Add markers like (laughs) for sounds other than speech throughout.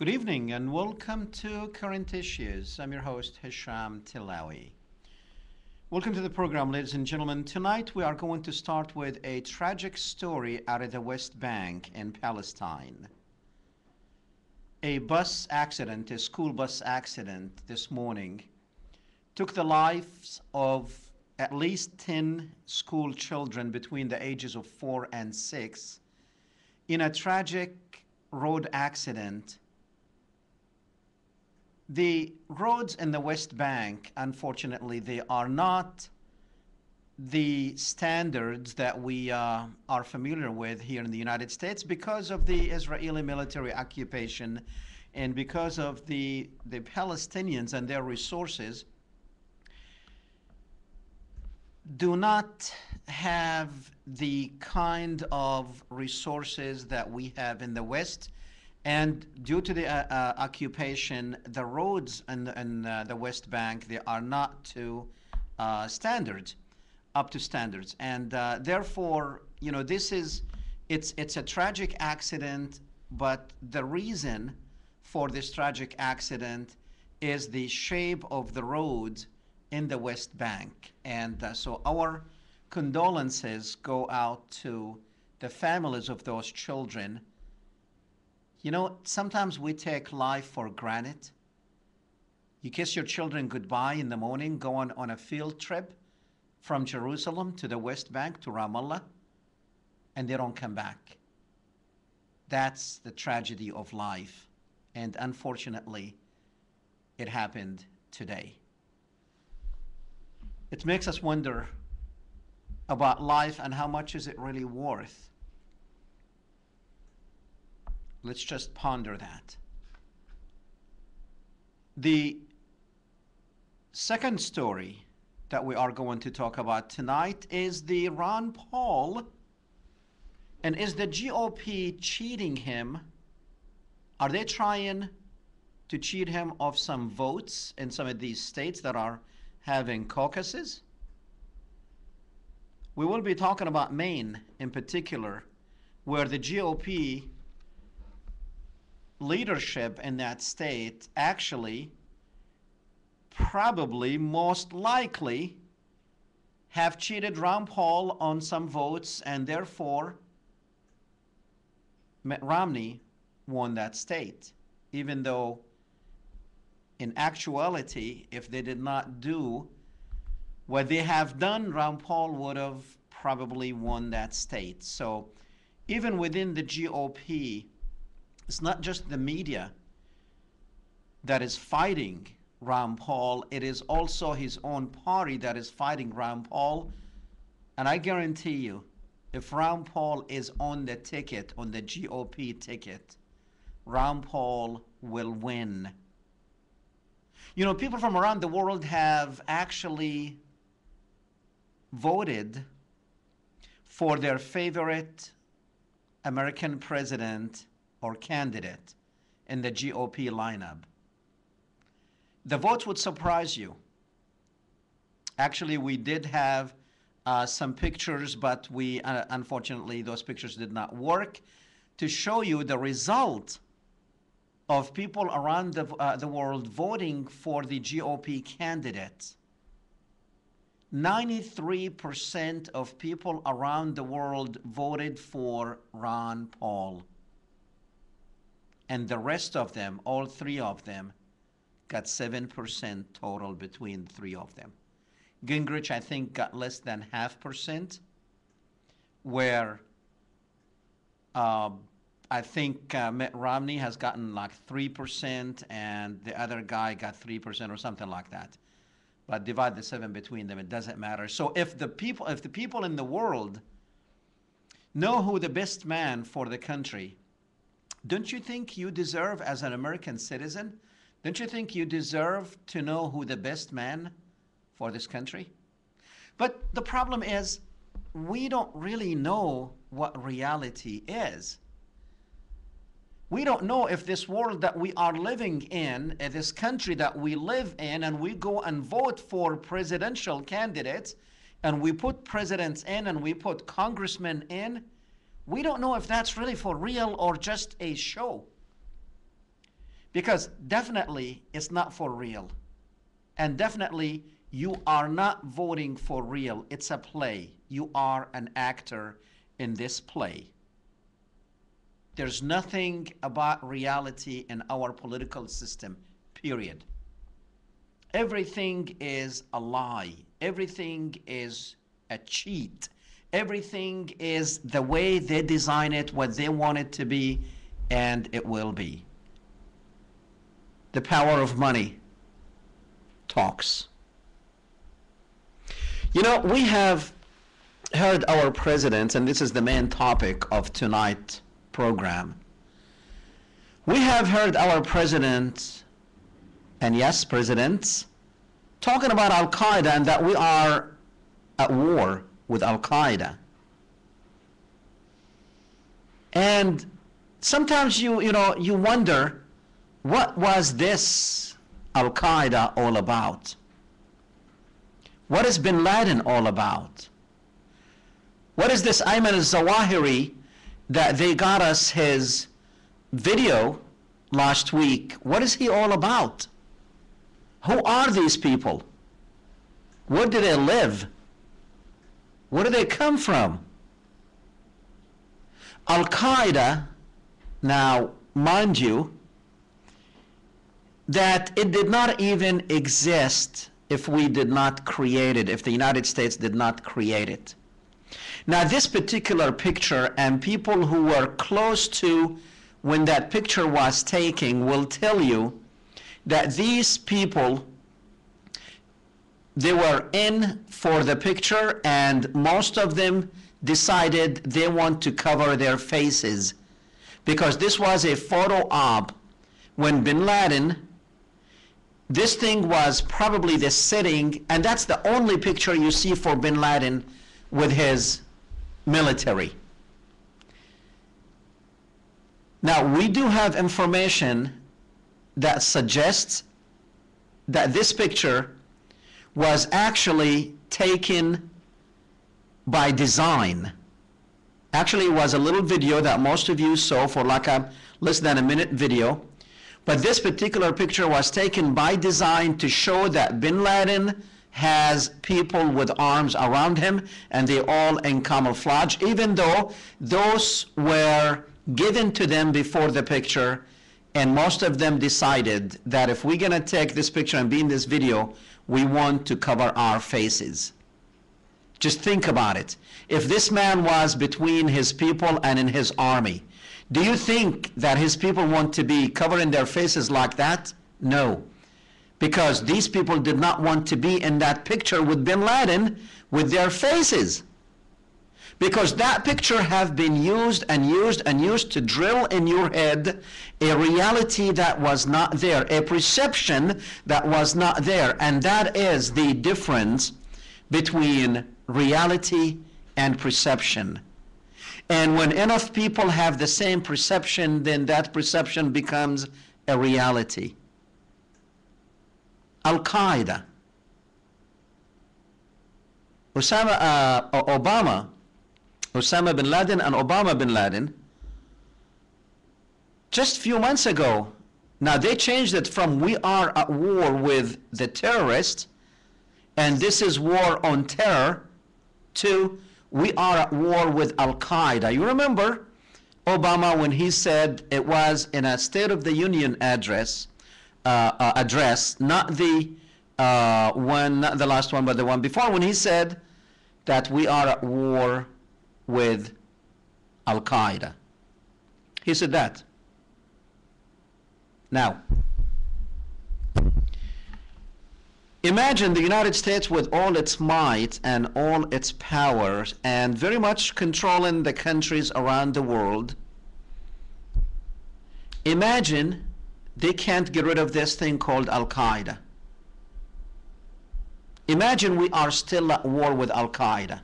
Good evening and welcome to Current Issues. I'm your host, Hesham Tillawi. Welcome to the program, ladies and gentlemen. Tonight we are going to start with a tragic story out of the West Bank in Palestine. A bus accident, a school bus accident this morning, took the lives of at least 10 school children between the ages of 4 and 6 in a tragic road accident the roads in the West Bank, unfortunately, they are not the standards that we uh, are familiar with here in the United States because of the Israeli military occupation and because of the, the Palestinians and their resources do not have the kind of resources that we have in the West and due to the uh, uh, occupation, the roads in, in uh, the West Bank, they are not to uh, standards, up to standards. And uh, therefore, you know, this is, it's, it's a tragic accident, but the reason for this tragic accident is the shape of the road in the West Bank. And uh, so our condolences go out to the families of those children you know, sometimes we take life for granted. You kiss your children goodbye in the morning, go on, on a field trip from Jerusalem to the West Bank to Ramallah, and they don't come back. That's the tragedy of life. And unfortunately, it happened today. It makes us wonder about life and how much is it really worth. Let's just ponder that. The second story that we are going to talk about tonight is the Ron Paul. And is the GOP cheating him? Are they trying to cheat him of some votes in some of these states that are having caucuses? We will be talking about Maine in particular, where the GOP leadership in that state actually probably most likely have cheated Ron Paul on some votes and therefore Mitt Romney won that state, even though in actuality, if they did not do what they have done, Ron Paul would have probably won that state. So even within the GOP, it's not just the media that is fighting Ron Paul, it is also his own party that is fighting Ron Paul. And I guarantee you, if Ron Paul is on the ticket, on the GOP ticket, Ron Paul will win. You know, people from around the world have actually voted for their favorite American president or candidate in the GOP lineup. The votes would surprise you. Actually, we did have uh, some pictures, but we uh, unfortunately those pictures did not work to show you the result of people around the, uh, the world voting for the GOP candidate. 93% of people around the world voted for Ron Paul and the rest of them, all three of them, got 7% total between three of them. Gingrich, I think, got less than half percent, where uh, I think uh, Mitt Romney has gotten like 3%, and the other guy got 3% or something like that. But divide the seven between them, it doesn't matter. So if the people, if the people in the world know who the best man for the country don't you think you deserve, as an American citizen, don't you think you deserve to know who the best man for this country? But the problem is, we don't really know what reality is. We don't know if this world that we are living in, uh, this country that we live in, and we go and vote for presidential candidates, and we put presidents in and we put congressmen in, we don't know if that's really for real or just a show. Because definitely it's not for real. And definitely you are not voting for real. It's a play. You are an actor in this play. There's nothing about reality in our political system, period. Everything is a lie. Everything is a cheat. Everything is the way they design it, what they want it to be, and it will be. The power of money talks. You know, we have heard our president, and this is the main topic of tonight's program. We have heard our president, and yes, presidents, talking about Al Qaeda and that we are at war with Al Qaeda. And sometimes you, you know, you wonder what was this Al Qaeda all about? What is bin Laden all about? What is this Ayman al-Zawahiri that they got us his video last week? What is he all about? Who are these people? Where do they live? Where do they come from? Al Qaeda, now, mind you, that it did not even exist if we did not create it, if the United States did not create it. Now, this particular picture, and people who were close to when that picture was taken will tell you that these people they were in for the picture and most of them decided they want to cover their faces. Because this was a photo op when bin Laden this thing was probably the setting and that's the only picture you see for bin Laden with his military. Now we do have information that suggests that this picture was actually taken by design. Actually, it was a little video that most of you saw for like a less than a minute video. But this particular picture was taken by design to show that bin Laden has people with arms around him and they all in camouflage, even though those were given to them before the picture and most of them decided that if we're going to take this picture and be in this video, we want to cover our faces. Just think about it. If this man was between his people and in his army, do you think that his people want to be covering their faces like that? No. Because these people did not want to be in that picture with bin Laden with their faces because that picture have been used and used and used to drill in your head a reality that was not there, a perception that was not there. And that is the difference between reality and perception. And when enough people have the same perception, then that perception becomes a reality. Al Qaeda. Osama, uh, Obama Osama bin Laden and Obama bin Laden just few months ago. Now they changed it from we are at war with the terrorists and this is war on terror to we are at war with Al Qaeda. You remember Obama when he said it was in a State of the Union address, uh, uh, address, not the uh, one, not the last one, but the one before, when he said that we are at war with Al Qaeda. He said that. Now, imagine the United States with all its might and all its powers and very much controlling the countries around the world. Imagine they can't get rid of this thing called Al Qaeda. Imagine we are still at war with Al Qaeda.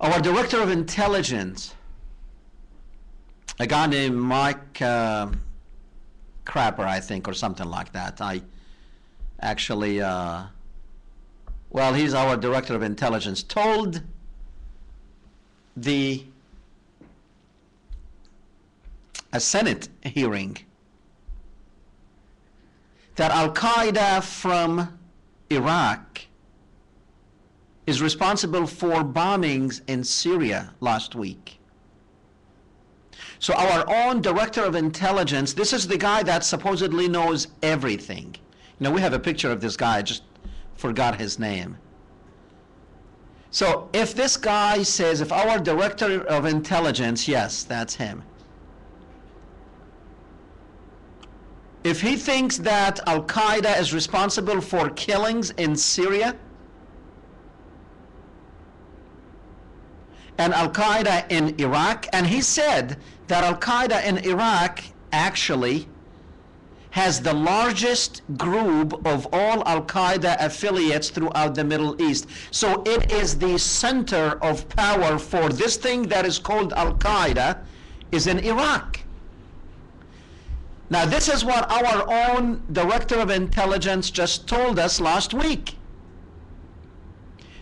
Our director of intelligence, a guy named Mike uh, Crapper, I think, or something like that. I actually, uh, well, he's our director of intelligence, told the a Senate hearing that Al Qaeda from Iraq is responsible for bombings in Syria last week. So our own director of intelligence, this is the guy that supposedly knows everything. You know, we have a picture of this guy, I just forgot his name. So if this guy says, if our director of intelligence, yes, that's him. If he thinks that Al Qaeda is responsible for killings in Syria, and Al Qaeda in Iraq, and he said that Al Qaeda in Iraq actually has the largest group of all Al Qaeda affiliates throughout the Middle East. So it is the center of power for this thing that is called Al Qaeda is in Iraq. Now, this is what our own director of intelligence just told us last week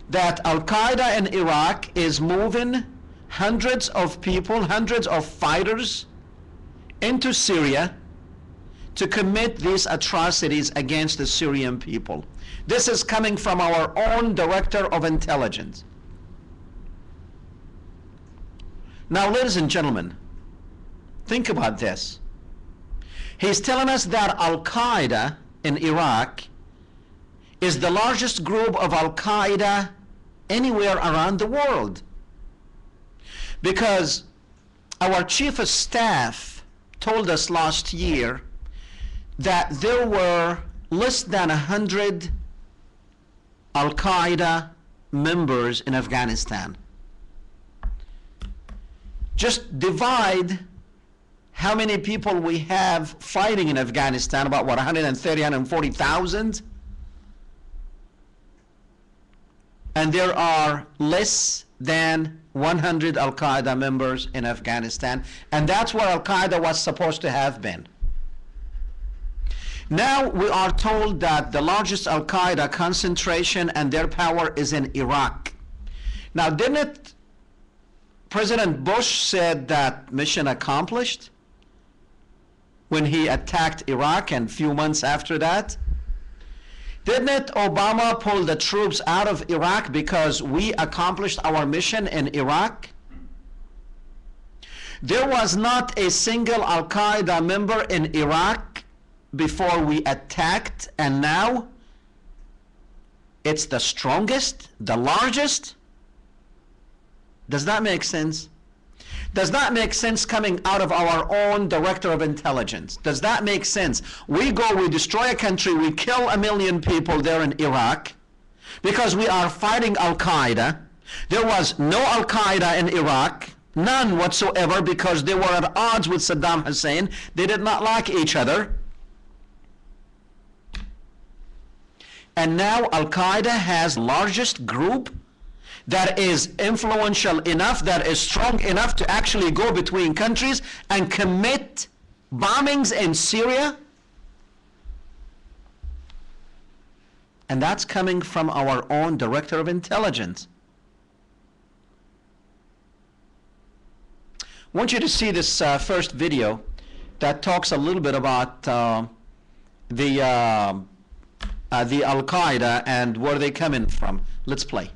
that Al Qaeda in Iraq is moving hundreds of people, hundreds of fighters into Syria to commit these atrocities against the Syrian people. This is coming from our own director of intelligence. Now, ladies and gentlemen, think about this. He's telling us that Al Qaeda in Iraq is the largest group of Al Qaeda anywhere around the world. Because our chief of staff told us last year that there were less than 100 Al Qaeda members in Afghanistan. Just divide how many people we have fighting in Afghanistan, about what, 130, 140,000? And there are less than 100 Al Qaeda members in Afghanistan, and that's where Al Qaeda was supposed to have been. Now we are told that the largest Al Qaeda concentration and their power is in Iraq. Now, didn't President Bush said that mission accomplished? when he attacked Iraq and a few months after that? Didn't Obama pull the troops out of Iraq because we accomplished our mission in Iraq? There was not a single Al Qaeda member in Iraq before we attacked, and now it's the strongest, the largest. Does that make sense? Does that make sense coming out of our own director of intelligence? Does that make sense? We go, we destroy a country, we kill a million people there in Iraq because we are fighting Al Qaeda. There was no Al Qaeda in Iraq, none whatsoever, because they were at odds with Saddam Hussein. They did not like each other. And now Al Qaeda has largest group that is influential enough, that is strong enough to actually go between countries and commit bombings in Syria? And that's coming from our own director of intelligence. I want you to see this uh, first video that talks a little bit about uh, the, uh, uh the Al Qaeda and where they come in from. Let's play.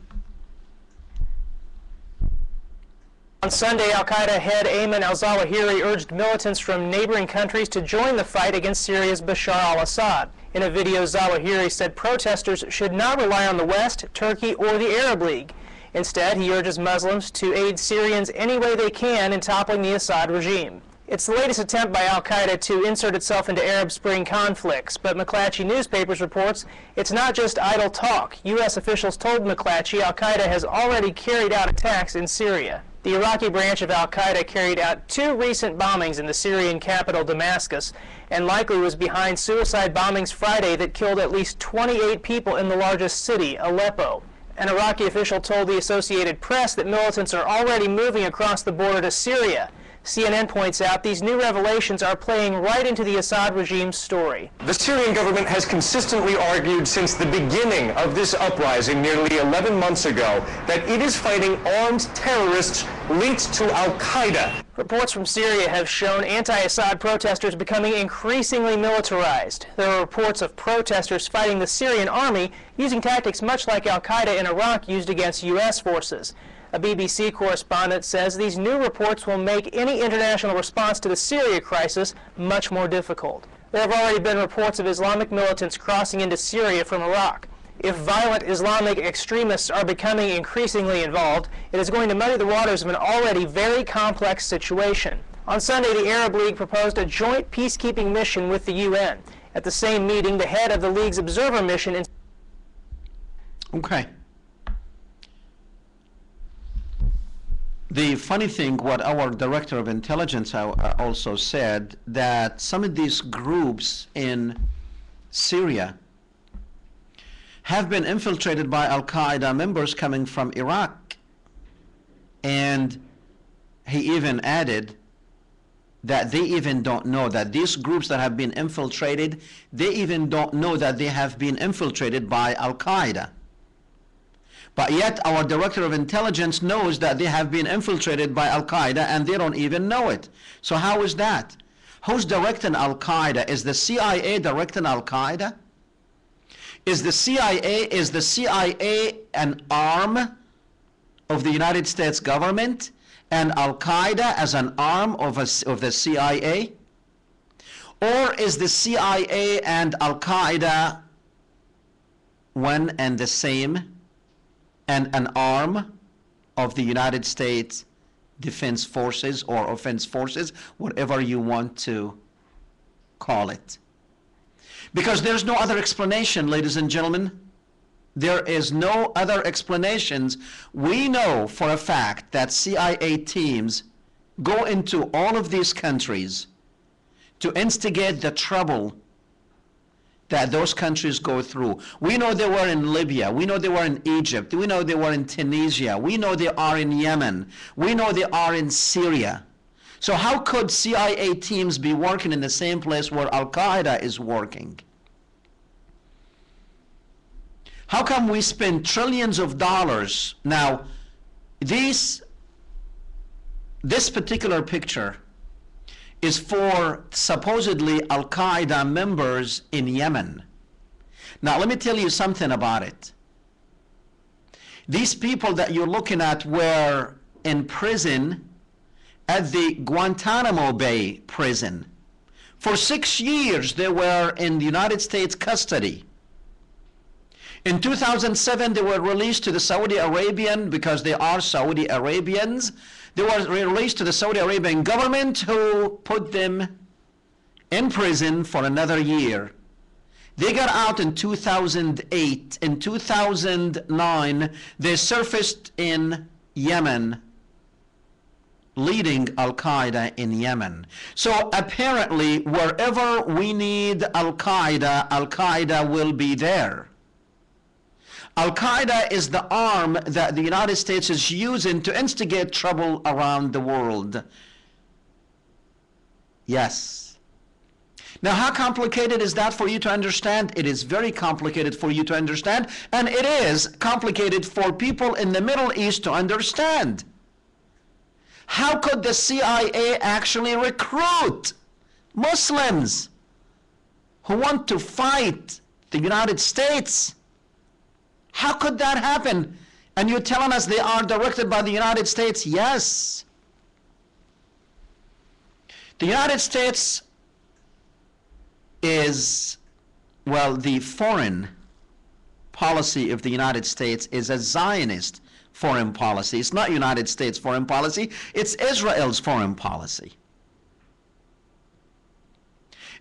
On Sunday, al-Qaeda head Ayman al-Zawahiri urged militants from neighboring countries to join the fight against Syria's Bashar al-Assad. In a video, Zawahiri said protesters should not rely on the West, Turkey, or the Arab League. Instead, he urges Muslims to aid Syrians any way they can in toppling the Assad regime. It's the latest attempt by al-Qaeda to insert itself into Arab Spring conflicts, but McClatchy Newspapers reports it's not just idle talk. U.S. officials told McClatchy al-Qaeda has already carried out attacks in Syria. The Iraqi branch of al-Qaeda carried out two recent bombings in the Syrian capital Damascus and likely was behind suicide bombings Friday that killed at least 28 people in the largest city, Aleppo. An Iraqi official told the Associated Press that militants are already moving across the border to Syria. CNN points out these new revelations are playing right into the Assad regime's story. The Syrian government has consistently argued since the beginning of this uprising nearly 11 months ago that it is fighting armed terrorists linked to al-Qaeda. Reports from Syria have shown anti-Assad protesters becoming increasingly militarized. There are reports of protesters fighting the Syrian army using tactics much like al-Qaeda in Iraq used against U.S. forces. A BBC correspondent says these new reports will make any international response to the Syria crisis much more difficult. There have already been reports of Islamic militants crossing into Syria from Iraq. If violent Islamic extremists are becoming increasingly involved, it is going to muddy the waters of an already very complex situation. On Sunday, the Arab League proposed a joint peacekeeping mission with the UN. At the same meeting, the head of the League's observer mission in Okay. The funny thing, what our director of intelligence uh, uh, also said, that some of these groups in Syria have been infiltrated by Al Qaeda members coming from Iraq. And he even added that they even don't know that these groups that have been infiltrated, they even don't know that they have been infiltrated by Al Qaeda. But yet, our director of intelligence knows that they have been infiltrated by Al Qaeda and they don't even know it. So, how is that? Who's directing Al Qaeda? Is the CIA directing Al Qaeda? Is the CIA is the CIA an arm of the United States government and Al Qaeda as an arm of, a, of the CIA? Or is the CIA and Al Qaeda one and the same and an arm of the United States Defense Forces or Offense Forces, whatever you want to call it? Because there's no other explanation, ladies and gentlemen. There is no other explanations. We know for a fact that CIA teams go into all of these countries to instigate the trouble that those countries go through. We know they were in Libya. We know they were in Egypt. We know they were in Tunisia. We know they are in Yemen. We know they are in Syria. So how could CIA teams be working in the same place where Al Qaeda is working? How come we spend trillions of dollars? Now, these, this particular picture is for supposedly Al Qaeda members in Yemen. Now, let me tell you something about it. These people that you're looking at were in prison at the Guantanamo Bay prison. For six years, they were in the United States custody. In 2007, they were released to the Saudi Arabian because they are Saudi Arabians. They were released to the Saudi Arabian government who put them in prison for another year. They got out in 2008. In 2009, they surfaced in Yemen leading Al Qaeda in Yemen. So apparently, wherever we need Al Qaeda, Al Qaeda will be there. Al Qaeda is the arm that the United States is using to instigate trouble around the world. Yes. Now, how complicated is that for you to understand? It is very complicated for you to understand, and it is complicated for people in the Middle East to understand. How could the CIA actually recruit Muslims who want to fight the United States? How could that happen? And you're telling us they are directed by the United States? Yes. The United States is, well, the foreign policy of the United States is a Zionist foreign policy. It's not United States foreign policy, it's Israel's foreign policy.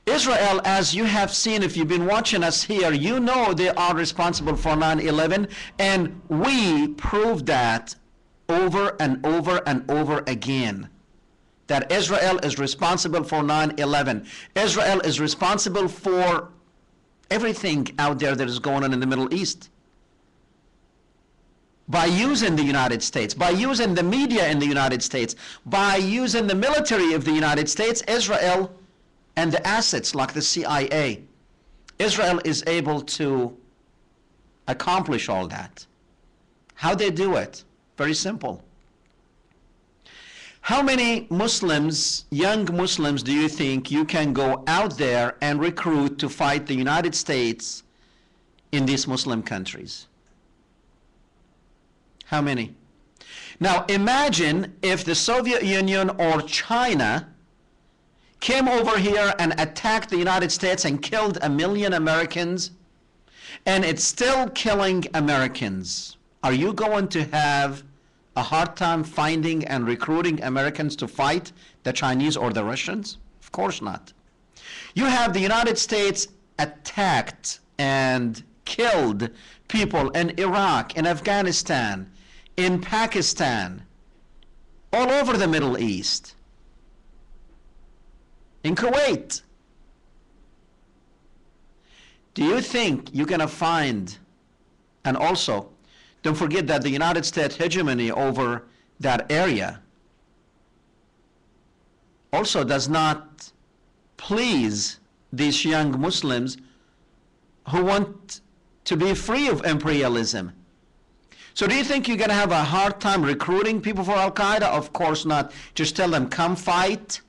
Israel, as you have seen, if you've been watching us here, you know they are responsible for 9 11, and we prove that over and over and over again. That Israel is responsible for 9 11. Israel is responsible for everything out there that is going on in the Middle East. By using the United States, by using the media in the United States, by using the military of the United States, Israel and the assets like the CIA, Israel is able to accomplish all that. How they do it? Very simple. How many Muslims, young Muslims, do you think you can go out there and recruit to fight the United States in these Muslim countries? How many? Now imagine if the Soviet Union or China came over here and attacked the United States and killed a million Americans, and it's still killing Americans. Are you going to have a hard time finding and recruiting Americans to fight the Chinese or the Russians? Of course not. You have the United States attacked and killed people in Iraq, in Afghanistan, in Pakistan, all over the Middle East, in Kuwait. Do you think you're going to find, and also, don't forget that the United States hegemony over that area also does not please these young Muslims who want to be free of imperialism. So do you think you're going to have a hard time recruiting people for Al Qaeda? Of course not. Just tell them, come fight.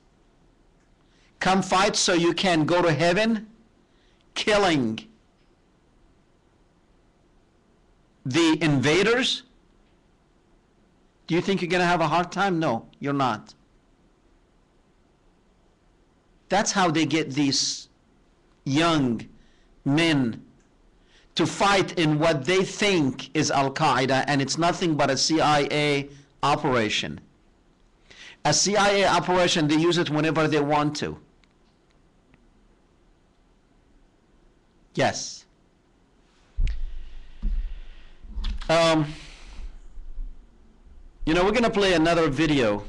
Come fight so you can go to heaven. Killing the invaders. Do you think you're going to have a hard time? No, you're not. That's how they get these young men to fight in what they think is Al Qaeda, and it's nothing but a CIA operation. A CIA operation, they use it whenever they want to. Yes. Um, you know, we're going to play another video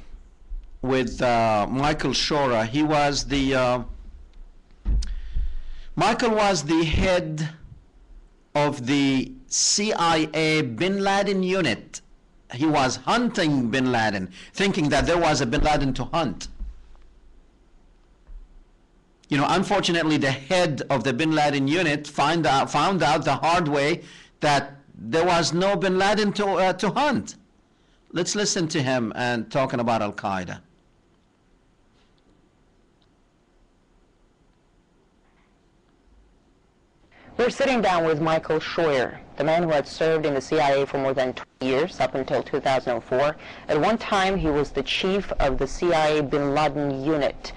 with uh, Michael Scheuer. He was the. Uh, Michael was the head of the CIA bin Laden unit. He was hunting bin Laden, thinking that there was a bin Laden to hunt. You know, unfortunately, the head of the bin Laden unit find out, found out the hard way that there was no bin Laden to, uh, to hunt. Let's listen to him and talking about Al Qaeda. We're sitting down with Michael Scheuer, the man who had served in the CIA for more than 20 years, up until 2004. At one time, he was the chief of the CIA bin Laden unit.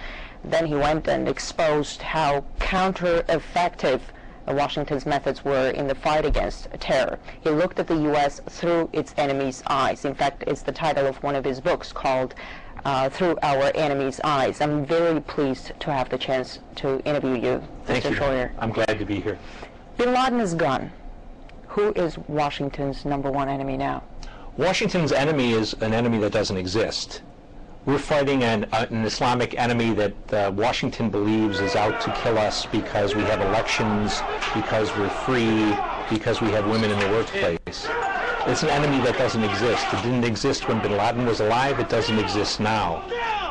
Then he went and exposed how counter-effective Washington's methods were in the fight against terror. He looked at the U.S. through its enemy's eyes. In fact, it's the title of one of his books called uh, Through Our Enemy's Eyes. I'm very pleased to have the chance to interview you, Thank Mr. you. I'm glad to be here. Bin Laden is gone. Who is Washington's number one enemy now? Washington's enemy is an enemy that doesn't exist. We're fighting an, uh, an Islamic enemy that uh, Washington believes is out to kill us because we have elections, because we're free, because we have women in the workplace. It's an enemy that doesn't exist. It didn't exist when bin Laden was alive. It doesn't exist now.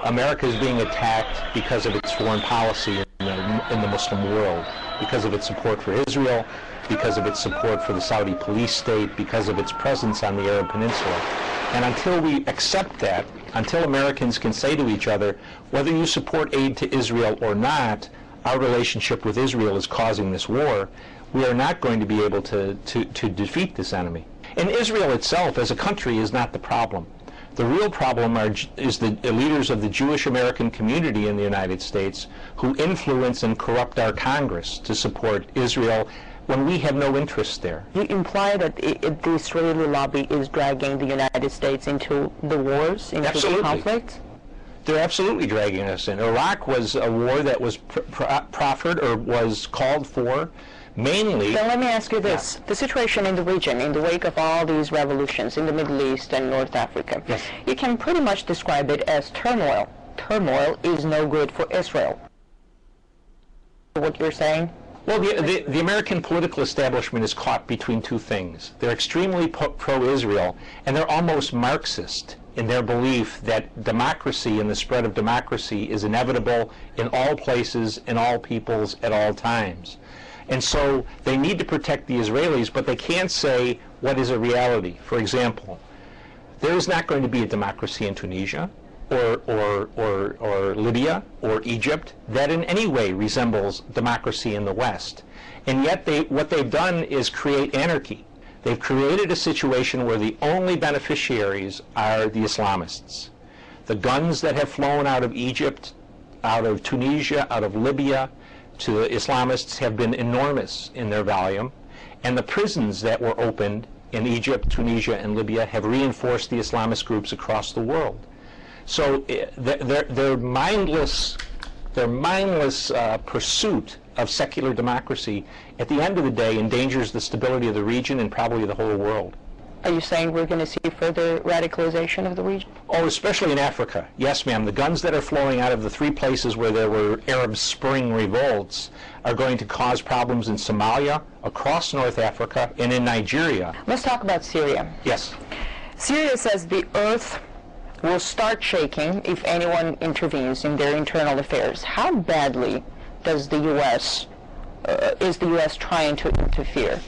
America is being attacked because of its foreign policy in the, in the Muslim world, because of its support for Israel, because of its support for the Saudi police state, because of its presence on the Arab Peninsula. And until we accept that, until Americans can say to each other, whether you support aid to Israel or not, our relationship with Israel is causing this war, we are not going to be able to, to, to defeat this enemy. And Israel itself as a country is not the problem. The real problem are, is the leaders of the Jewish American community in the United States who influence and corrupt our Congress to support Israel when we have no interest there. You imply that i i the Israeli lobby is dragging the United States into the wars, into Absolutely. the conflicts? They're absolutely dragging us in. Iraq was a war that was pr- pr- uh, proffered or was called for mainly. Then let me ask you this. The situation in the region, in the wake of all these revolutions in the Middle East and North Africa, Yes. you can pretty much describe it as turmoil. Turmoil is no good for Israel. What you're saying? Well, the, the, the American political establishment is caught between two things. They're extremely pro-Israel, and they're almost Marxist in their belief that democracy and the spread of democracy is inevitable in all places, in all peoples, at all times. And so they need to protect the Israelis, but they can't say what is a reality. For example, there is not going to be a democracy in Tunisia. Or, or, or, or Libya or Egypt that in any way resembles democracy in the West. And yet they, what they've done is create anarchy. They've created a situation where the only beneficiaries are the Islamists. The guns that have flown out of Egypt, out of Tunisia, out of Libya to the Islamists have been enormous in their volume. And the prisons that were opened in Egypt, Tunisia, and Libya have reinforced the Islamist groups across the world. So eh, their, their, their mindless, their mindless uh, pursuit of secular democracy, at the end of the day, endangers the stability of the region and probably the whole world. Are you saying we're going to see further radicalization of the region? Oh, especially in Africa. Yes, ma'am. The guns that are flowing out of the three places where there were Arab Spring revolts are going to cause problems in Somalia, across North Africa, and in Nigeria. Let's talk about Syria. Yes. Syria says the earth will start shaking if anyone intervenes in their internal affairs. How badly does the U.S. Uh, is the U.S. trying to interfere?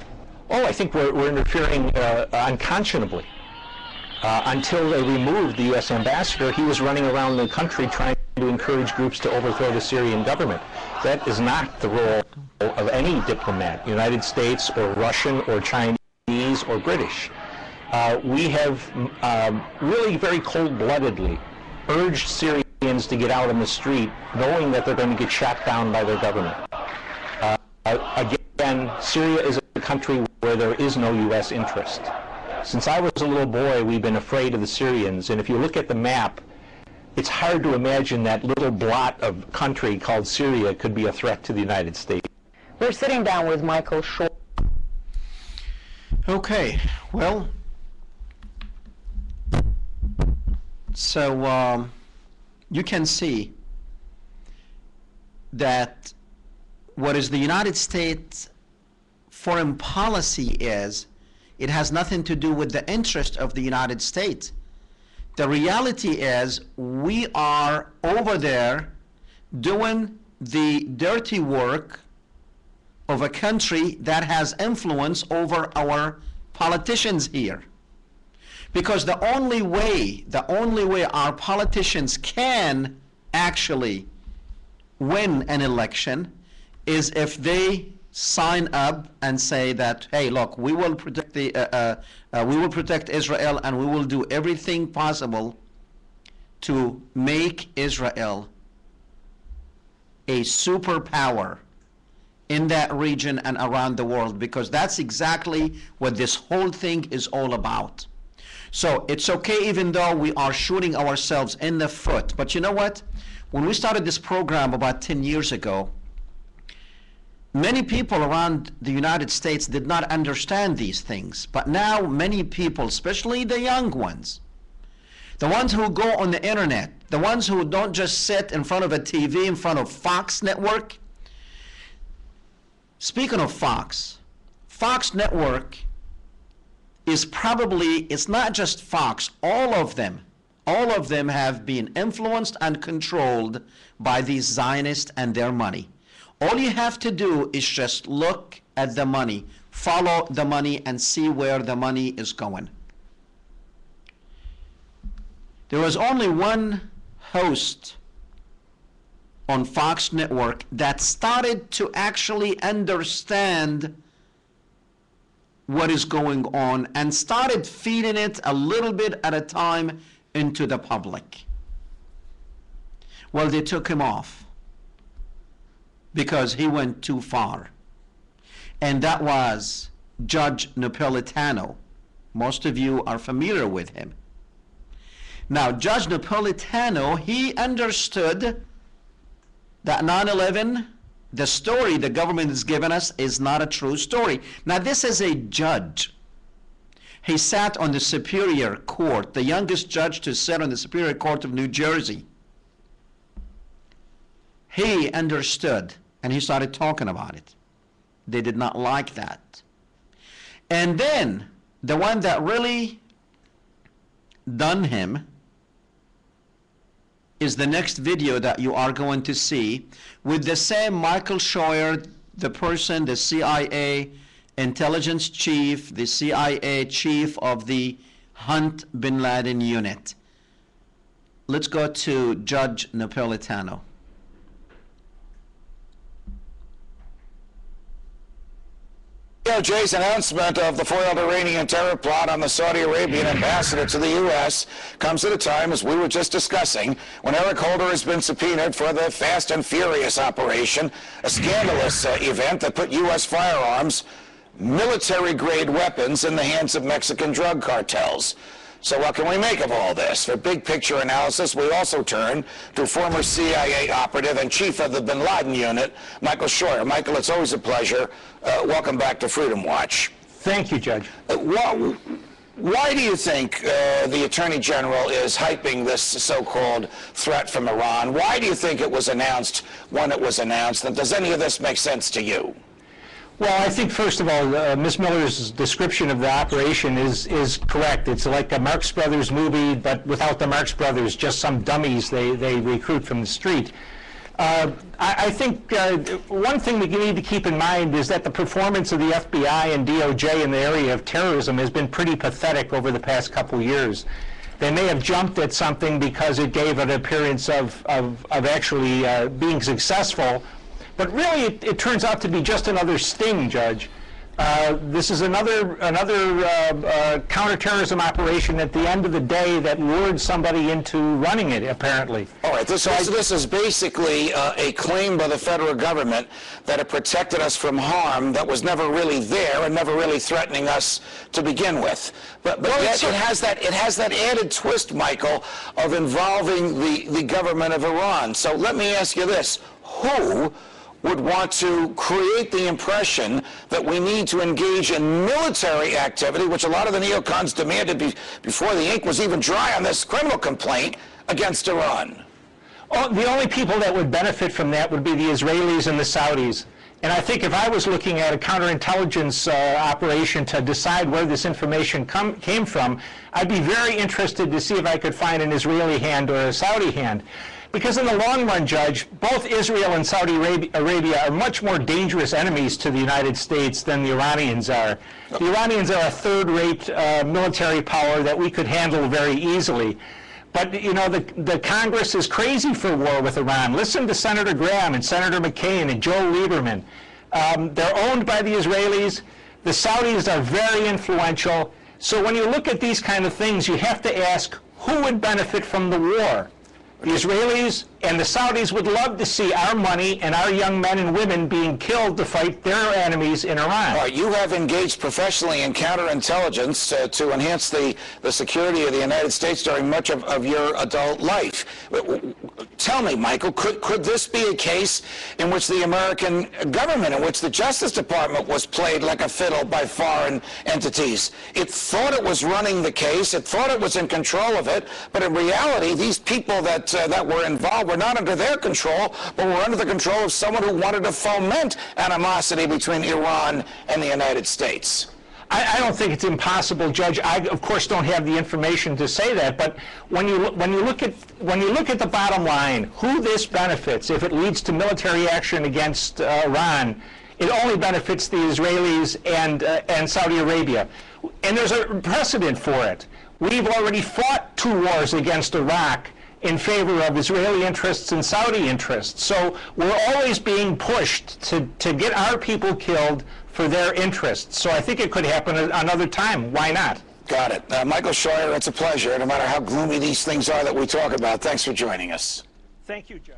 Oh, I think we're, we're interfering uh, unconscionably. Uh, until they removed the U.S. ambassador, he was running around the country trying to encourage groups to overthrow the Syrian government. That is not the role of any diplomat, United States or Russian or Chinese or British. Uh, we have um, really very cold-bloodedly urged Syrians to get out on the street knowing that they're going to get shot down by their government. Uh, again, Syria is a country where there is no U.S. interest. Since I was a little boy, we've been afraid of the Syrians, and if you look at the map, it's hard to imagine that little blot of country called Syria could be a threat to the United States. We're sitting down with Michael Scheuer. Okay, well, so um, you can see that what is the United States foreign policy is, it has nothing to do with the interest of the United States. The reality is we are over there doing the dirty work of a country that has influence over our politicians here. Because the only way, the only way our politicians can actually win an election is if they sign up and say that, hey, look, we will protect the, uh, uh, uh, we will protect Israel and we will do everything possible to make Israel a superpower in that region and around the world because that's exactly what this whole thing is all about. So it's okay even though we are shooting ourselves in the foot. But you know what? When we started this program about 10 years ago, many people around the United States did not understand these things. But now many people, especially the young ones, the ones who go on the internet, the ones who don't just sit in front of a TV, in front of Fox Network. Speaking of Fox, Fox Network is probably, it's not just Fox, all of them, all of them have been influenced and controlled by these Zionists and their money. All you have to do is just look at the money, follow the money, and see where the money is going. There was only one host on Fox Network that started to actually understand what is going on and started feeding it a little bit at a time into the public. Well, they took him off because he went too far. And that was Judge Napolitano. Most of you are familiar with him. Now, Judge Napolitano, he understood that 9 11, the story the government has given us, is not a true story. Now, this is a judge. He sat on the Superior Court, the youngest judge to sit on the Superior Court of New Jersey. He understood and he started talking about it. They did not like that. And then the one that really done him is the next video that you are going to see with the same Michael Scheuer, the person, the CIA intelligence chief, the CIA chief of the Hunt bin Laden unit. let's go to Judge Napolitano. DOJ's announcement of the foiled Iranian terror plot on the Saudi Arabian ambassador to the U.S. comes at a time, as we were just discussing, when Eric Holder has been subpoenaed for the Fast and Furious operation, a scandalous uh, event that put U.S. firearms, military-grade weapons in the hands of Mexican drug cartels. So what can we make of all this? For big picture analysis, we also turn to former CIA operative and chief of the Bin Laden unit, Michael Scheuer. Michael, it's always a pleasure. Uh, welcome back to Freedom Watch. Thank you, Judge. Uh, why, why do you think uh, the Attorney General is hyping this so-called threat from Iran? Why do you think it was announced when it was announced? And does any of this make sense to you? Well, I think first of all, uh, Ms. Miller's description of the operation is is correct. It's like a Marx Brothers movie, but without the Marx Brothers, just some dummies they, they recruit from the street. Uh, I, I, think uh, one thing we need to keep in mind is that the performance of the FBI and DOJ in the area of terrorism has been pretty pathetic over the past couple years. They may have jumped at something because it gave an appearance of, of, of actually uh, being successful, but really, it, it turns out to be just another sting, Judge. Uh, this is another another uh, uh, counterterrorism operation at the end of the day that lured somebody into running it, apparently. All right, this, is, this is basically uh, a claim by the federal government that it protected us from harm that was never really there and never really threatening us to begin with. But, but well, yet it has that it has that added twist, Michael, of involving the, the government of Iran. So let me ask you this: Who would want to create the impression that we need to engage in military activity, which a lot of the neocons demanded be before the ink was even dry on this criminal complaint against Iran. Oh, the only people that would benefit from that would be the Israelis and the Saudis. And I think if I was looking at a counterintelligence uh, operation to decide where this information came from, I'd be very interested to see if I could find an Israeli hand or a Saudi hand. Because in the long run, Judge, both Israel and Saudi Arabia are much more dangerous enemies to the United States than the Iranians are. The Iranians are a third-rate uh, military power that we could handle very easily. But, you know, the, the Congress is crazy for war with Iran. Listen to Senator Graham and Senator McCain and Joe Lieberman. Um, they're owned by the Israelis. The Saudis are very influential. So when you look at these kind of things, you have to ask, who would benefit from the war? The Israelis and the Saudis would love to see our money and our young men and women being killed to fight their enemies in Iran. You have engaged professionally in counterintelligence uh, to enhance the, the security of the United States during much of, of your adult life. Tell me, Michael, could, could this be a case in which the American government, in which the Justice Department was played like a fiddle by foreign entities? It thought it was running the case, it thought it was in control of it, but in reality, these people that, uh, that were involved involved were not under their control, but were under the control of someone who wanted to foment animosity between Iran and the United States. I, I, don't think it's impossible, Judge. I, of course, don't have the information to say that. But when you when you look at when you look at the bottom line, who this benefits if it leads to military action against uh, Iran, it only benefits the Israelis and uh, and Saudi Arabia. And there's a precedent for it. We've already fought two wars against Iraq in favor of Israeli interests and Saudi interests. So we're always being pushed to, to get our people killed for their interests. So I think it could happen another time. Why not? Got it. Uh, Michael Scheuer, it's a pleasure, no matter how gloomy these things are that we talk about. Thanks for joining us. Thank you, Judge.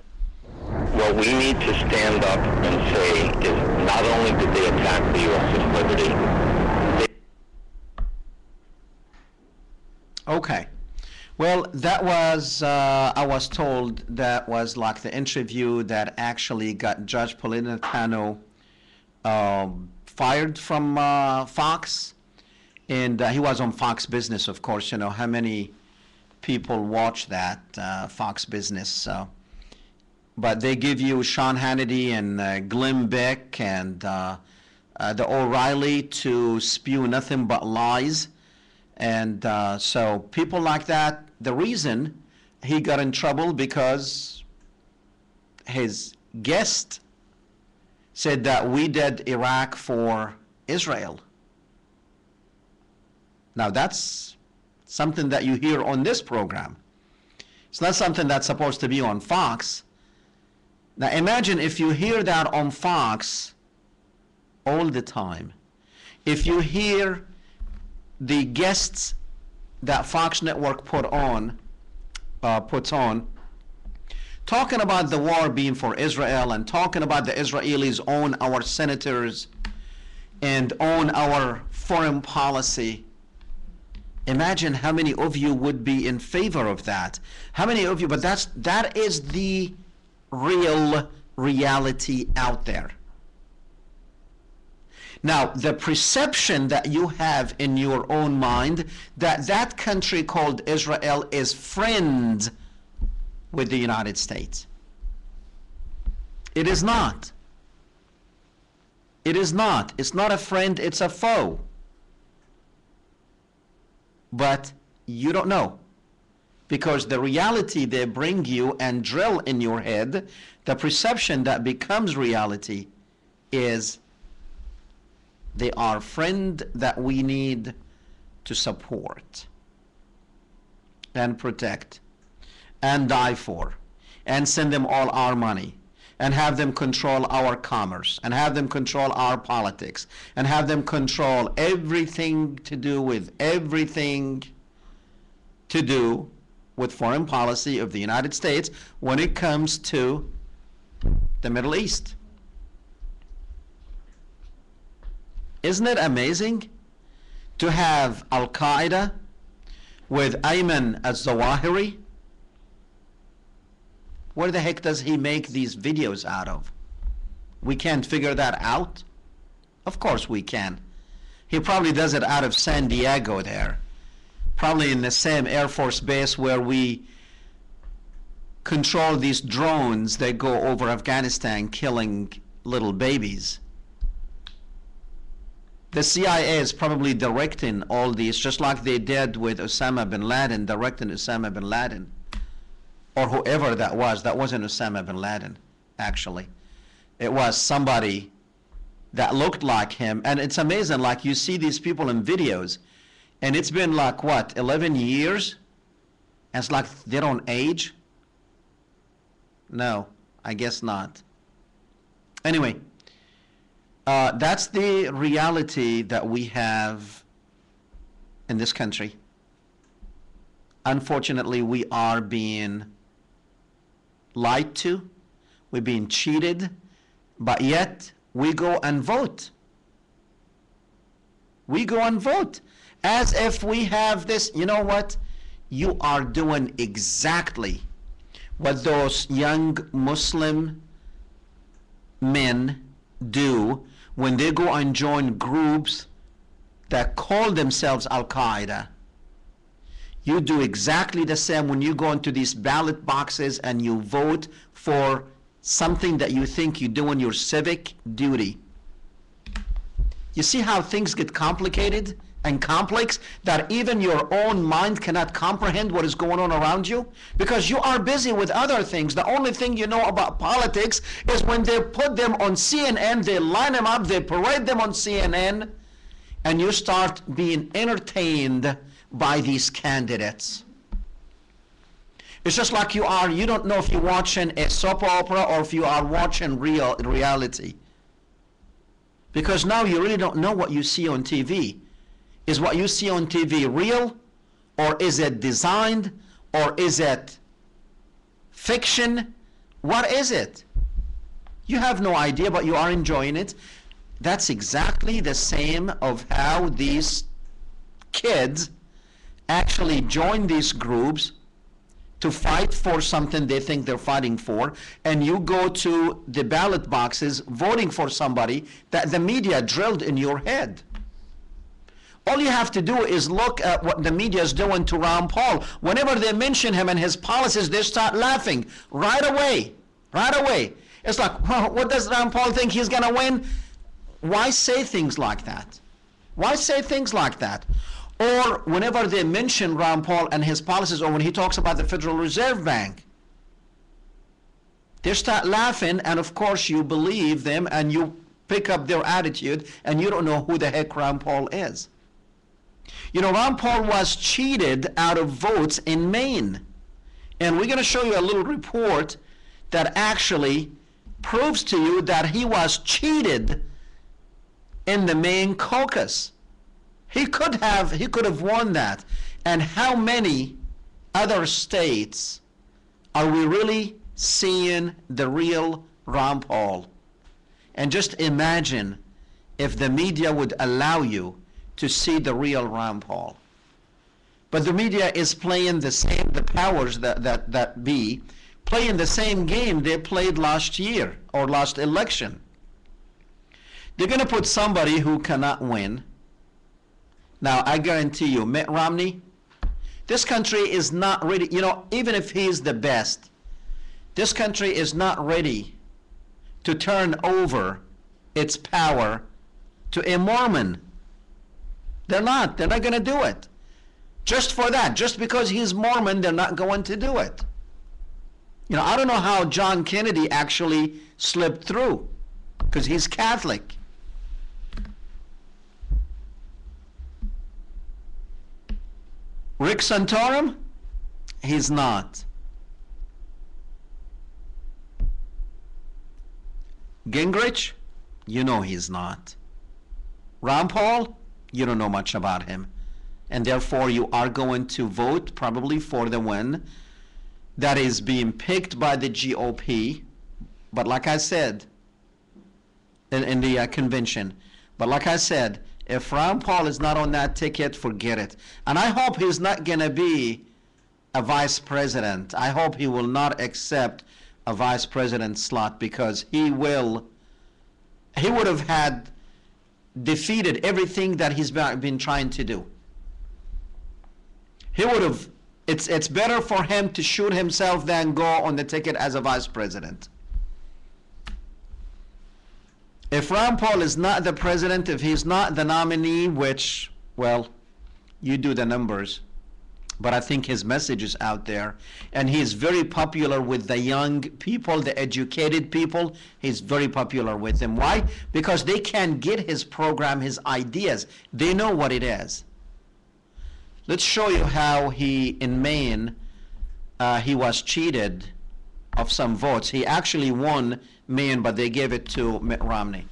What we need to stand up and say is not only did they attack the U.S.'s liberty, Okay. Well, that was, uh, I was told that was like the interview that actually got Judge Napolitano um, fired from uh, Fox. And uh, he was on Fox Business, of course. You know, how many people watch that uh, Fox Business? but they give you Sean Hannity and uh, Glenn Beck and uh, the O'Reilly to spew nothing but lies. And so people like that the reason he got in trouble because his guest said that we did Iraq for Israel. Now that's something that you hear on this program. It's not something that's supposed to be on Fox. Now imagine if you hear that on Fox all the time. If you hear the guests that Fox Network put on, uh, puts on, talking about the war being for Israel and talking about the Israelis own our senators and own our foreign policy. Imagine how many of you would be in favor of that. How many of you, but that's that is the real reality out there. Now, the perception that you have in your own mind that that country called Israel is friend with the United States. It is not. It is not. It's not a friend, it's a foe. But you don't know. Because the reality they bring you and drill in your head, the perception that becomes reality is they are friend that we need to support and protect and die for and send them all our money and have them control our commerce and have them control our politics and have them control everything to do with everything to do with foreign policy of the United States when it comes to the Middle East. Isn't it amazing to have Al Qaeda with Ayman al-Zawahiri? Where the heck does he make these videos out of? We can't figure that out? Of course we can. He probably does it out of San Diego there. Probably in the same Air Force base where we control these drones that go over Afghanistan killing little babies. The CIA is probably directing all these, just like they did with Osama bin Laden, directing Osama bin Laden or whoever that was. That wasn't Osama bin Laden, actually. It was somebody that looked like him. And it's amazing, like you see these people in videos, and it's been like, what, 11 years? And it's like they don't age? No, I guess not. Anyway, uh, that's the reality that we have in this country. Unfortunately, we are being lied to, we're being cheated, but yet we go and vote. We go and vote as if we have this. You know what? You are doing exactly what those young Muslim men do when they go and join groups that call themselves Al Qaeda you do exactly the same when you go into these ballot boxes and you vote for something that you think you're doing your civic duty. You see how things get complicated and complex that even your own mind cannot comprehend what is going on around you because you are busy with other things. The only thing you know about politics is when they put them on CNN, they line them up, they parade them on CNN, and you start being entertained by these candidates. It's just like you are, you don't know if you're watching a soap opera or if you are watching real reality. Because now you really don't know what you see on TV. Is what you see on TV real? Or is it designed? Or is it fiction? What is it? You have no idea, but you are enjoying it. That's exactly the same of how these kids actually join these groups to fight for something they think they're fighting for, and you go to the ballot boxes voting for somebody that the media drilled in your head. All you have to do is look at what the media is doing to Ron Paul. Whenever they mention him and his policies, they start laughing right away. Right away. It's like, (laughs) well, what does Ron Paul think he's going to win? Why say things like that? Why say things like that? or whenever they mention Ron Paul and his policies, or when he talks about the Federal Reserve Bank, they start laughing, and of course you believe them and you pick up their attitude, and you don't know who the heck Ron Paul is. You know, Ron Paul was cheated out of votes in Maine. And we're going to show you a little report that actually proves to you that he was cheated in the Maine caucus. He could have he could have won that. And how many other states are we really seeing the real Ron Paul? And just imagine if the media would allow you to see the real Ron Paul. But the media is playing the same, the powers that, that, that be, playing the same game they played last year or last election. They're going to put somebody who cannot win. Now, I guarantee you, Mitt Romney, this country is not ready, you know, even if he's the best, this country is not ready to turn over its power to a Mormon. They're not. They're not going to do it. Just for that, just because he's Mormon, they're not going to do it. You know, I don't know how John Kennedy actually slipped through because he's Catholic. Rick Santorum, he's not. Gingrich, you know he's not. Ron Paul, you don't know much about him. And therefore, you are going to vote probably for the one that is being picked by the GOP. But like I said in, in the uh, convention, but like I said, if Ron Paul is not on that ticket, forget it. And I hope he's not going to be a vice president. I hope he will not accept a vice president slot because he will, he would have had defeated everything that he's been trying to do. He would have, it's, it's better for him to shoot himself than go on the ticket as a vice president. If Ron Paul is not the president, if he's not the nominee, which, well, you do the numbers, but I think his message is out there. And he's very popular with the young people, the educated people. He's very popular with them. Why? Because they can get his program, his ideas. They know what it is. Let's show you how he, in Maine, uh, he was cheated of some votes. He actually won Maine, but they gave it to Mitt Romney.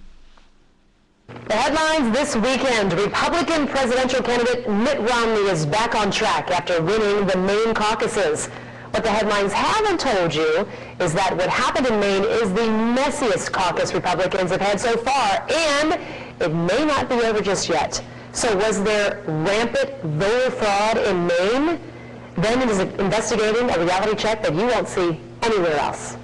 The headlines this weekend. Republican presidential candidate Mitt Romney is back on track after winning the Maine caucuses. What the headlines haven't told you is that what happened in Maine is the messiest caucus Republicans have had so far, and it may not be over just yet. So was there rampant voter fraud in Maine? Then it is investigating a reality check that you won't see anywhere else.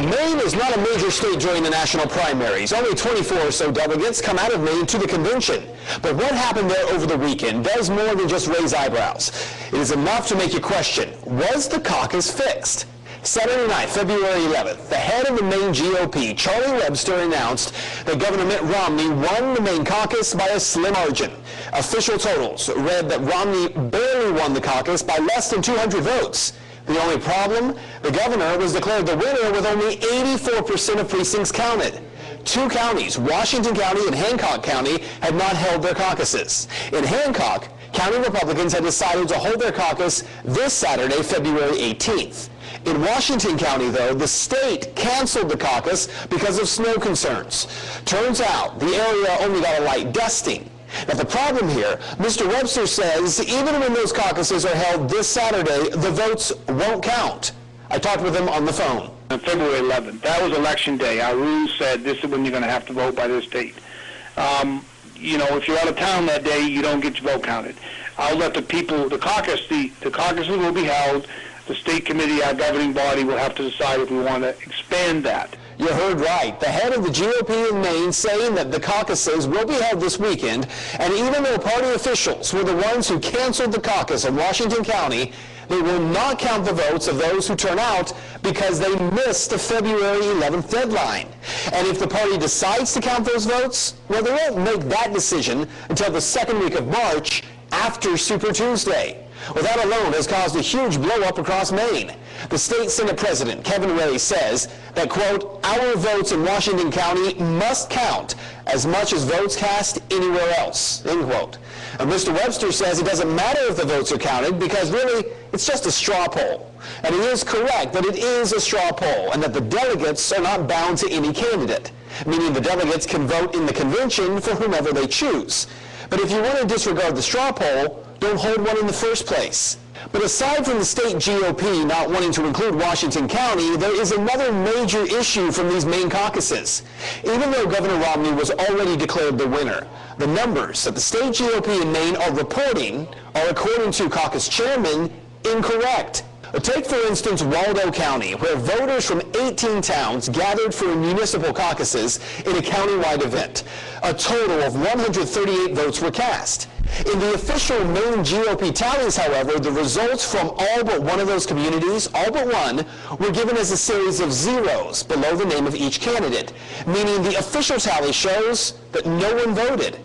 Maine is not a major state during the national primaries. Only 24 or so delegates come out of Maine to the convention. But what happened there over the weekend does more than just raise eyebrows. It is enough to make you question, was the caucus fixed? Saturday night, February 11th, the head of the Maine GOP, Charlie Webster, announced that Governor Mitt Romney won the Maine caucus by a slim margin. Official totals read that Romney barely won the caucus by less than 200 votes. The only problem? The governor was declared the winner with only 84% of precincts counted. Two counties, Washington County and Hancock County, had not held their caucuses. In Hancock, county Republicans had decided to hold their caucus this Saturday, February 18th. In Washington County, though, the state canceled the caucus because of snow concerns. Turns out the area only got a light dusting. Now, the problem here, Mr. Webster says even when those caucuses are held this Saturday, the votes won't count. I talked with him on the phone. On February 11th, that was election day. Our rules said this is when you're going to have to vote by this date. Um, you know, if you're out of town that day, you don't get your vote counted. I'll let the people, the caucus, the, the caucuses will be held. The state committee, our governing body, will have to decide if we want to expand that. You heard right. The head of the GOP in Maine saying that the caucuses will be held this weekend, and even though party officials were the ones who canceled the caucus in Washington County, they will not count the votes of those who turn out because they missed the February 11th deadline. And if the party decides to count those votes, well, they won't make that decision until the second week of March after Super Tuesday. Well, that alone has caused a huge blow-up across Maine. The state Senate president, Kevin Raye, says that, quote, our votes in Washington County must count as much as votes cast anywhere else, end quote. And Mr. Webster says it doesn't matter if the votes are counted because really it's just a straw poll. And he is correct that it is a straw poll and that the delegates are not bound to any candidate, meaning the delegates can vote in the convention for whomever they choose. But if you want to disregard the straw poll, don't hold one in the first place. But aside from the state GOP not wanting to include Washington County, there is another major issue from these Maine caucuses. Even though Governor Romney was already declared the winner, the numbers that the state GOP in Maine are reporting are, according to caucus chairman, incorrect. Uh, take, for instance, Waldo County, where voters from 18 towns gathered for municipal caucuses in a countywide event. A total of 138 votes were cast. In the official Maine GOP tallies, however, the results from all but one of those communities, all but one, were given as a series of zeros below the name of each candidate, meaning the official tally shows that no one voted.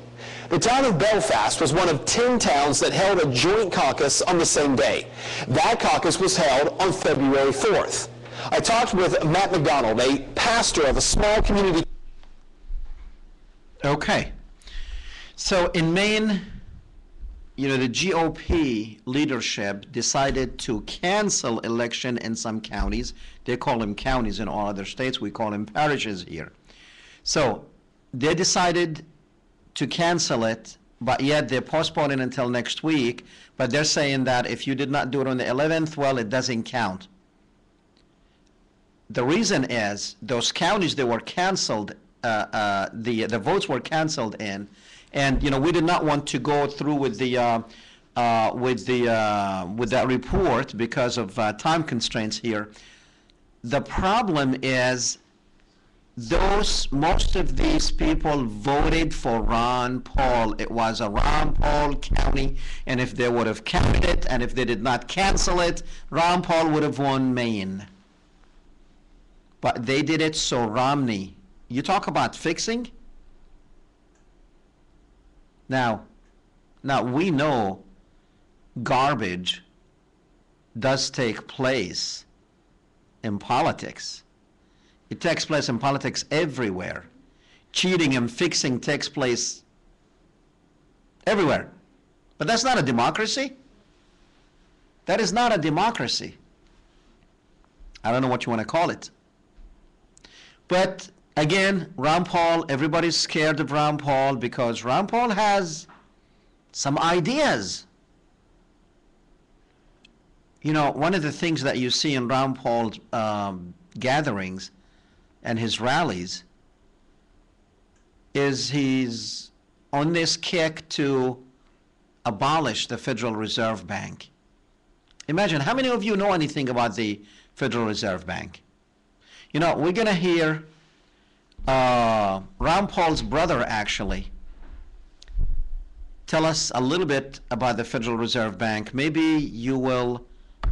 The town of Belfast was one of 10 towns that held a joint caucus on the same day. That caucus was held on February 4th. I talked with Matt McDonald, a pastor of a small community. Okay. So in Maine, you know, the GOP leadership decided to cancel election in some counties. They call them counties in all other states. We call them parishes here. So they decided to cancel it, but yet they're postponing until next week. But they're saying that if you did not do it on the 11th, well, it doesn't count. The reason is those counties that were canceled, uh, uh, the the votes were canceled in, and you know we did not want to go through with the uh, uh, with the uh, with that report because of uh, time constraints here. The problem is those most of these people voted for Ron Paul. It was a Ron Paul county, and if they would have counted it, and if they did not cancel it, Ron Paul would have won Maine. But they did it so Romney. You talk about fixing. Now, now we know garbage does take place in politics. It takes place in politics everywhere. Cheating and fixing takes place everywhere. But that's not a democracy. That is not a democracy. I don't know what you want to call it. But again, Ron Paul, everybody's scared of Ron Paul because Ron Paul has some ideas. You know, one of the things that you see in Ron Paul's um, gatherings and his rallies is he's on this kick to abolish the Federal Reserve Bank. Imagine, how many of you know anything about the Federal Reserve Bank? You know, we're going to hear uh, Ron Paul's brother actually tell us a little bit about the Federal Reserve Bank. Maybe you will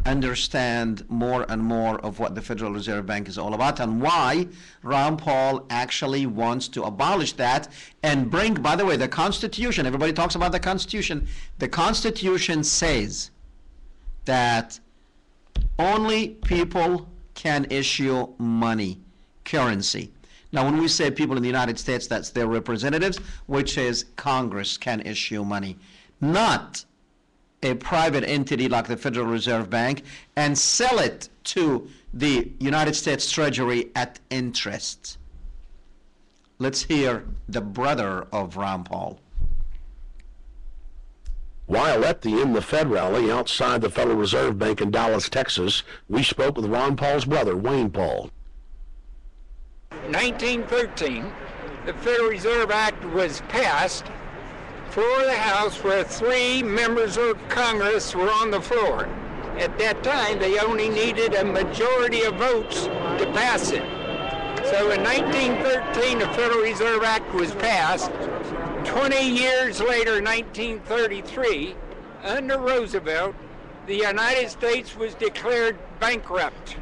understand more and more of what the Federal Reserve Bank is all about and why Ron Paul actually wants to abolish that and bring, by the way, the Constitution, everybody talks about the Constitution. The Constitution says that only people can issue money, currency. Now, when we say people in the United States, that's their representatives, which is Congress can issue money, not a private entity like the Federal Reserve Bank and sell it to the United States Treasury at interest. Let's hear the brother of Ron Paul. While at the End the Fed rally outside the Federal Reserve Bank in Dallas, Texas, we spoke with Ron Paul's brother, Wayne Paul. 1913, the Federal Reserve Act was passed of the House where three members of Congress were on the floor. At that time, they only needed a majority of votes to pass it. So in 1913, the Federal Reserve Act was passed. 20 years later, 1933, under Roosevelt, the United States was declared bankrupt.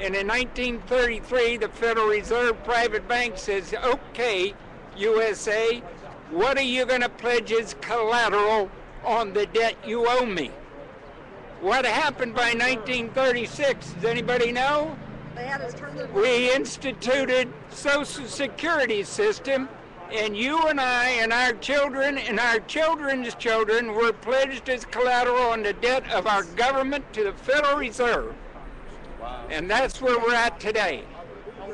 And in 1933, the Federal Reserve Private Bank says, okay, USA, what are you going to pledge as collateral on the debt you owe me? What happened by 1936? Does anybody know? They had us turn their We instituted social security system, and you and I and our children and our children's children were pledged as collateral on the debt of our government to the Federal Reserve. And that's where we're at today.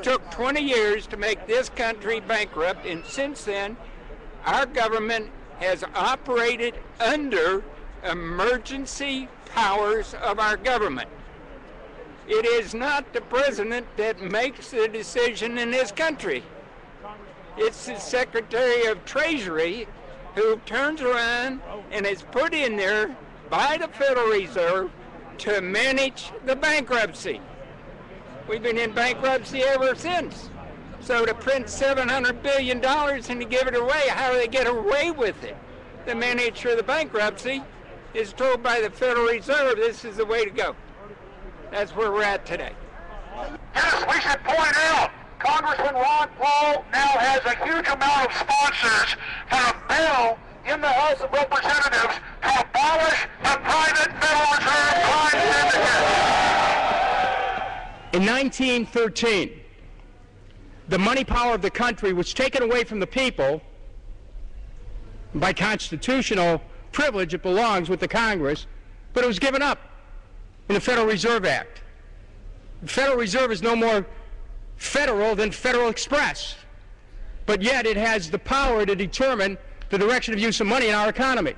took 20 years to make this country bankrupt, and since then, our government has operated under emergency powers of our government. It is not the president that makes the decision in this country. It's the Secretary of Treasury who turns around and is put in there by the Federal Reserve to manage the bankruptcy. We've been in bankruptcy ever since. So to print $700 billion and to give it away, how do they get away with it? The manager of the bankruptcy is told by the Federal Reserve this is the way to go. That's where we're at today. Yes, we should point out, Congressman Ron Paul now has a huge amount of sponsors for a bill in the House of Representatives to abolish the private Federal Reserve crime syndicate. In 1913, the money power of the country was taken away from the people by constitutional privilege. It belongs with the Congress, but it was given up in the Federal Reserve Act. The Federal Reserve is no more federal than Federal Express, but yet it has the power to determine the direction of use of money in our economy.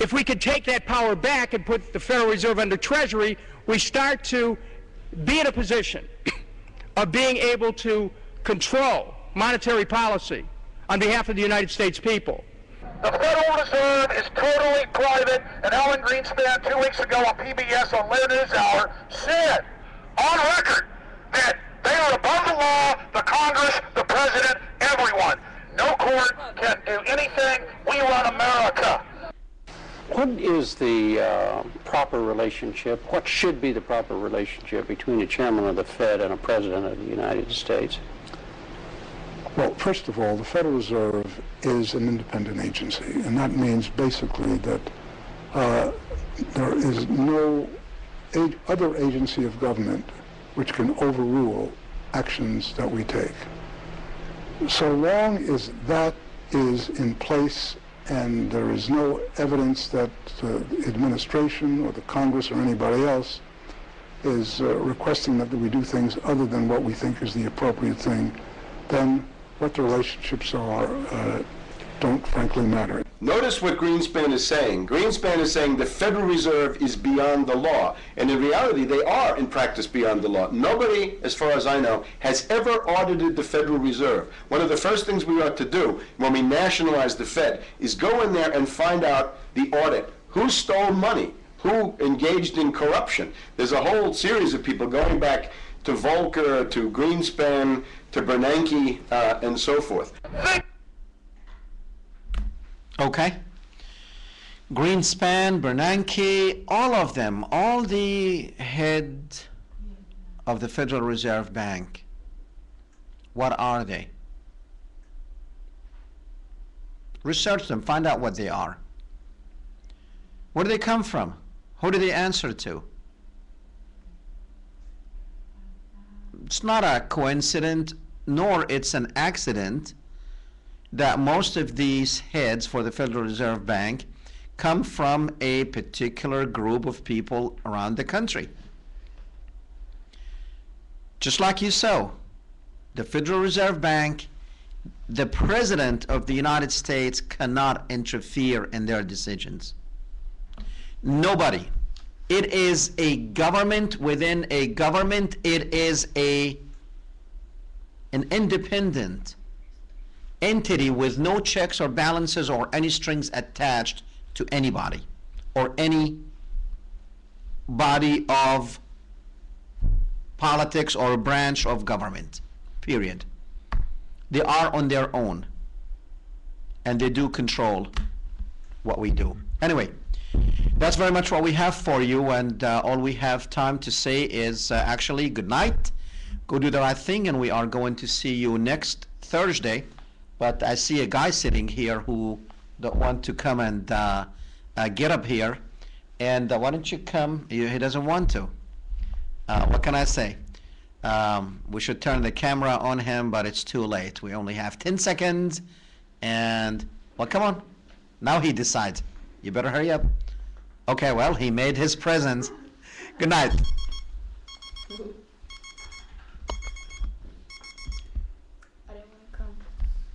If we could take that power back and put the Federal Reserve under Treasury, we start to be in a position (coughs) of being able to control monetary policy on behalf of the United States people. The Federal Reserve is totally private, and Alan Greenspan two weeks ago on PBS on Lehrer NewsHour said on record that they are above the law, the Congress, the President, everyone. No court can do anything. We run America. What is the uh, proper relationship, what should be the proper relationship between a chairman of the Fed and a president of the United States? Well, first of all, the Federal Reserve is an independent agency, and that means basically that uh, there is no a- other agency of government which can overrule actions that we take. So long as that is in place and there is no evidence that the administration or the Congress or anybody else is uh, requesting that we do things other than what we think is the appropriate thing, then what the relationships are uh, don't frankly matter. Notice what Greenspan is saying. Greenspan is saying the Federal Reserve is beyond the law. And in reality, they are in practice beyond the law. Nobody, as far as I know, has ever audited the Federal Reserve. One of the first things we ought to do when we nationalize the Fed is go in there and find out the audit. Who stole money? Who engaged in corruption? There's a whole series of people going back to Volcker, to Greenspan, to Bernanke, uh, and so forth. Okay. Greenspan, Bernanke, all of them, all the head of the Federal Reserve Bank, what are they? Research them, find out what they are. Where do they come from? Who do they answer to? It's not a coincidence, nor it's an accident that most of these heads for the Federal Reserve Bank come from a particular group of people around the country. Just like you saw, the Federal Reserve Bank, the President of the United States cannot interfere in their decisions. Nobody. It is a government within a government. It is a an independent entity with no checks or balances or any strings attached to anybody or any body of politics or branch of government. Period. They are on their own and they do control what we do. Anyway, that's very much what we have for you, and uh, all we have time to say is uh, actually good night. Go do the right thing, and we are going to see you next Thursday. But I see a guy sitting here who don't want to come and uh, uh, get up here. And uh, why don't you come? He doesn't want to. Uh, what can I say? Um, we should turn the camera on him, but it's too late. We only have 10 seconds. And, well, come on. Now he decides. You better hurry up. Okay, well, he made his presence. Good night.